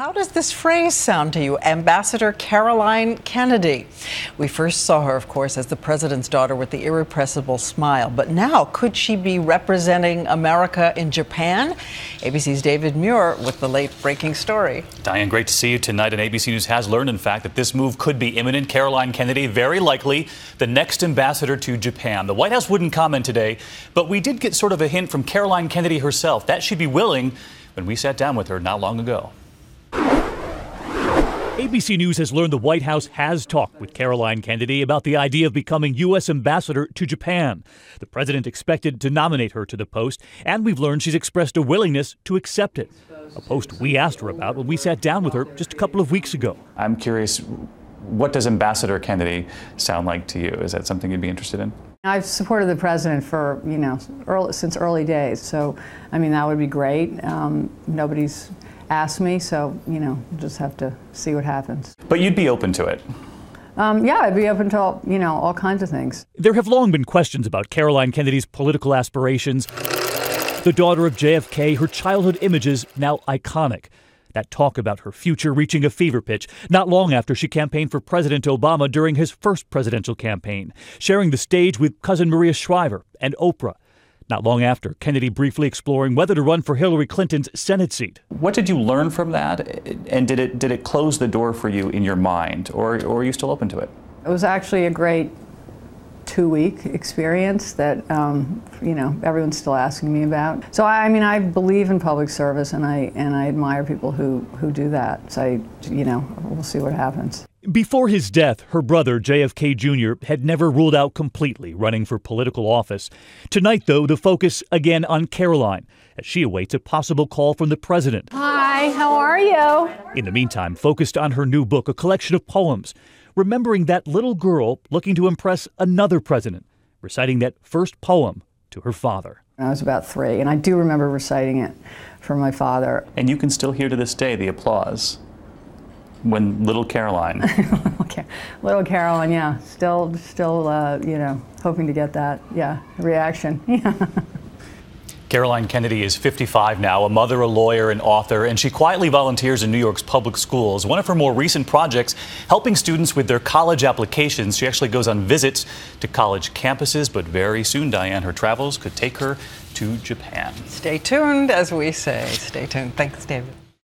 How does this phrase sound to you, Ambassador Caroline Kennedy? We first saw her, of course, as the president's daughter with the irrepressible smile. But now, could she be representing America in Japan? ABC's David Muir with the late breaking story. Diane, great to see you tonight. And ABC News has learned, in fact, that this move could be imminent. Caroline Kennedy, very likely the next ambassador to Japan. The White House wouldn't comment today, but we did get sort of a hint from Caroline Kennedy herself that she'd be willing when we sat down with her not long ago. ABC News has learned the White House has talked with Caroline Kennedy about the idea of becoming U.S. ambassador to Japan. The president expected to nominate her to the post, and we've learned she's expressed a willingness to accept it. A post we asked her about when we sat down with her just a couple of weeks ago. I'm curious, what does Ambassador Kennedy sound like to you? Is that something you'd be interested in? I've supported the president for, you know, early, since early days. So, I mean, that would be great. Um, nobody's asked me, so you know, just have to see what happens. But you'd be open to it. Um, yeah, I'd be open to all, you know all kinds of things. There have long been questions about Caroline Kennedy's political aspirations. The daughter of JFK, her childhood images now iconic. That talk about her future reaching a fever pitch not long after she campaigned for President Obama during his first presidential campaign, sharing the stage with cousin Maria Shriver and Oprah. Not long after, Kennedy briefly exploring whether to run for Hillary Clinton's Senate seat. What did you learn from that? And did it, did it close the door for you in your mind, or, or are you still open to it? It was actually a great two week experience that um, you know everyone's still asking me about. So I, I, mean, I believe in public service, and I and I admire people who who do that. So I, you know, we'll see what happens. Before his death, her brother, JFK Jr., had never ruled out completely running for political office. Tonight, though, the focus again on Caroline as she awaits a possible call from the president. Hi, how are you? In the meantime, focused on her new book, a collection of poems, remembering that little girl looking to impress another president, reciting that first poem to her father. I was about three, and I do remember reciting it for my father. And you can still hear to this day the applause when little Caroline. little Caroline, yeah, still, still, uh, you know, hoping to get that, yeah, reaction. Caroline Kennedy is 55 now, a mother, a lawyer, and author, and she quietly volunteers in New York's public schools. One of her more recent projects, helping students with their college applications. She actually goes on visits to college campuses, but very soon, Diane, her travels could take her to Japan. Stay tuned, as we say. Stay tuned. Thanks, David.